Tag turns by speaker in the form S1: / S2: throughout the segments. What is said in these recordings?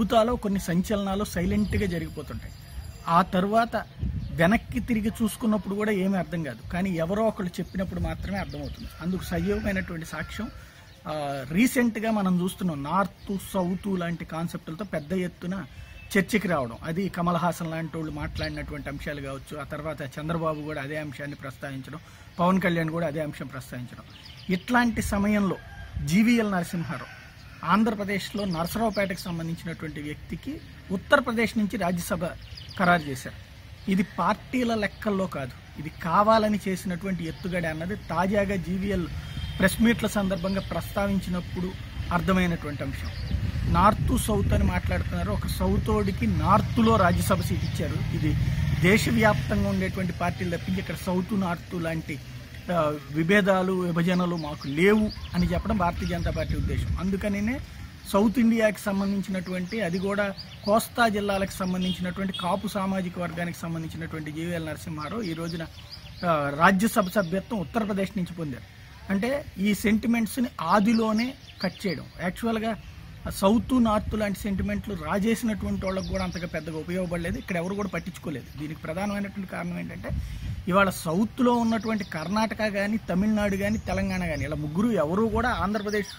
S1: అద్భుతాలు కొన్ని సంచలనాలు సైలెంట్గా జరిగిపోతుంటాయి. ఆ తర్వాత వెనక్కి తిరిగి చూసుకున్నప్పుడు కూడా ఏమీ అర్థం కాదు. కానీ ఎవరో ఒకళ్ళు చెప్పినప్పుడు మాత్రమే అర్థమవుతుంది. అందుకు సజీవమైనటువంటి సాక్ష్యం రీసెంట్గా మనం చూస్తున్నాం నార్త్ సౌత్ లాంటి కాన్సెప్టులతో పెద్ద ఎత్తున చర్చకి రావడం. అది కమల్ హాసన్ లాంటి వాళ్ళు మాట్లాడినటువంటి అంశాలు కావచ్చు ఆ తర్వాత చంద్రబాబు కూడా అదే అంశాన్ని ప్రస్తావించడం పవన్ కళ్యాణ్ కూడా అదే అంశం ప్రస్తావించడం. ఇట్లాంటి సమయంలో జీవీఎల్ నరసింహారావు ఆంధ్రప్రదేశ్లో నరసరావుపేటకు సంబంధించినటువంటి వ్యక్తికి ఉత్తరప్రదేశ్ నుంచి రాజ్యసభ ఖరారు చేశారు. ఇది పార్టీల లెక్కల్లో కాదు. ఇది కావాలని చేసినటువంటి ఎత్తుగడ అన్నది తాజాగా జీవీఎల్ ప్రెస్ మీట్ల సందర్భంగా ప్రస్తావించినప్పుడు అర్థమైనటువంటి అంశం. నార్త్ సౌత్ అని మాట్లాడుతున్నారు. ఒక సౌతోడికి నార్త్లో రాజ్యసభ సీట్ ఇచ్చారు. ఇది దేశవ్యాప్తంగా ఉండేటువంటి పార్టీలు తప్పించి ఇక్కడ సౌత్ నార్త్ లాంటి విభేదాలు విభజనలు మాకు లేవు అని చెప్పడం భారతీయ జనతా పార్టీ ఉద్దేశం. అందుకనినే సౌత్ ఇండియాకి సంబంధించినటువంటి అది కూడా కోస్తా జిల్లాలకు సంబంధించినటువంటి కాపు సామాజిక వర్గానికి సంబంధించినటువంటి జీవీఎల్ నరసింహారావు ఈ రోజున రాజ్యసభ సభ్యత్వం ఉత్తరప్రదేశ్ నుంచి పొందారు. అంటే ఈ సెంటిమెంట్స్ని ఆదిలోనే కట్ చేయడం. యాక్చువల్గా సౌత్ నార్త్ లాంటి సెంటిమెంట్లు రాజేసినటువంటి వాళ్ళకు కూడా అంతగా పెద్దగా ఉపయోగపడలేదు. ఇక్కడ ఎవరు కూడా పట్టించుకోలేదు. దీనికి ప్రధానమైనటువంటి కారణం ఏంటంటే ఇవాళ సౌత్లో ఉన్నటువంటి కర్ణాటక కానీ తమిళనాడు కానీ తెలంగాణ కానీ ఇలా ముగ్గురు ఎవరు కూడా ఆంధ్రప్రదేశ్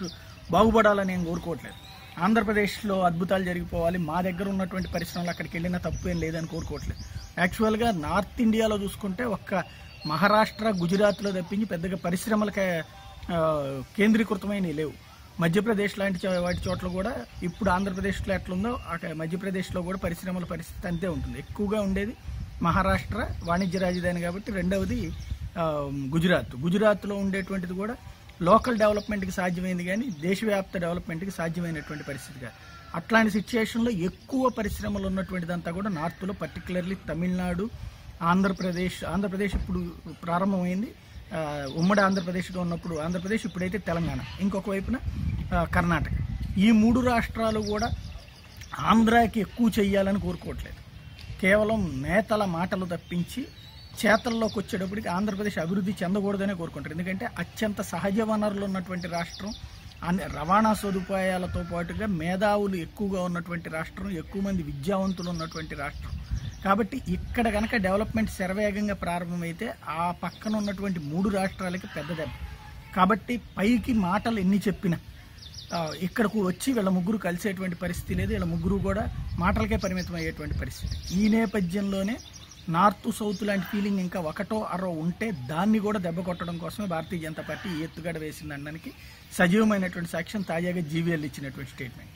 S1: బాగుపడాలని ఏం కోరుకోవట్లేదు. ఆంధ్రప్రదేశ్లో అద్భుతాలు జరిగిపోవాలి. మా దగ్గర ఉన్నటువంటి పరిశ్రమలు అక్కడికి వెళ్ళినా తప్పు ఏం లేదని కోరుకోవట్లేదు. యాక్చువల్గా నార్త్ ఇండియాలో చూసుకుంటే ఒక్క మహారాష్ట్ర గుజరాత్లో తప్పించి పెద్దగా పరిశ్రమలకే కేంద్రీకృతమైన కేంద్రీకృతమైనవి లేవు. మధ్యప్రదేశ్ లాంటి చో- వాటి చోట్ల కూడా ఇప్పుడు ఆంధ్రప్రదేశ్లో ఎట్లుందో అక్కడ మధ్యప్రదేశ్లో కూడా పరిశ్రమల పరిస్థితి అంతే ఉంటుంది. ఎక్కువగా ఉండేది మహారాష్ట్ర వాణిజ్య రాజధాని కాబట్టి రెండవది గుజరాత్. గుజరాత్లో ఉండేటువంటిది కూడా లోకల్ డెవలప్మెంట్కి సాధ్యమైంది కానీ దేశవ్యాప్త డెవలప్మెంట్కి సాధ్యమైనటువంటి పరిస్థితి అట్లాంటి సిచ్యుయేషన్లో ఎక్కువ పరిశ్రమలు ఉన్నటువంటిదంతా కూడా నార్త్లో పర్టికులర్లీ తమిళనాడు ఆంధ్రప్రదేశ్ ఆంధ్రప్రదేశ్ ఇప్పుడు ప్రారంభమైంది. ఉమ్మడి ఆంధ్రప్రదేశ్లో ఉన్నప్పుడు ఆంధ్రప్రదేశ్ ఇప్పుడైతే తెలంగాణ ఇంకొక వైపున కర్ణాటక. ఈ మూడు రాష్ట్రాలు కూడా ఆంధ్రాకి ఎక్కువ చెయ్యాలని కోరుకోవట్లేదు. కేవలం నేతల మాటలు తప్పించి చేతల్లోకి వచ్చేటప్పటికి ఆంధ్రప్రదేశ్ అభివృద్ధి చెందకూడదనే కోరుకుంటారు. ఎందుకంటే అత్యంత సహజ వనరులు ఉన్నటువంటి రాష్ట్రం అన్ని రవాణా సదుపాయాలతో పాటుగా మేధావులు ఎక్కువగా ఉన్నటువంటి రాష్ట్రం ఎక్కువ మంది విద్యావంతులు ఉన్నటువంటి రాష్ట్రం. కాబట్టి ఇక్కడ కనుక డెవలప్మెంట్ శరవేగంగా ప్రారంభమైతే ఆ పక్కన ఉన్నటువంటి మూడు రాష్ట్రాలకి పెద్ద దెబ్బ. కాబట్టి పైకి మాటలు ఎన్ని చెప్పినా ఇక్కడకు వచ్చి వీళ్ళ ముగ్గురు కలిసేటువంటి పరిస్థితి లేదు వీళ్ళ ముగ్గురు కూడా మాటలకే పరిమితం అయ్యేటువంటి పరిస్థితి. ఈ నేపథ్యంలోనే నార్త్ సౌత్ లాంటి ఫీలింగ్ ఇంకా ఒకటో అరో ఉంటే దాన్ని కూడా దెబ్బ కొట్టడం కోసమే భారతీయ జనతా పార్టీ ఈ ఎత్తుగడ వేసిందనడానికి సజీవమైనటువంటి సాక్ష్యం తాజాగా జీవీఎల్ ఇచ్చినటువంటి స్టేట్మెంట్.